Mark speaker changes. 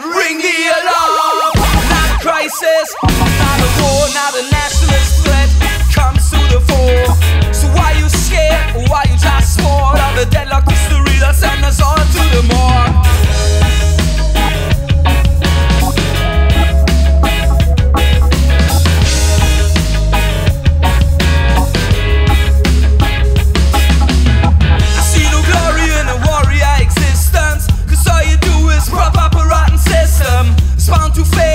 Speaker 1: Ring the too fast.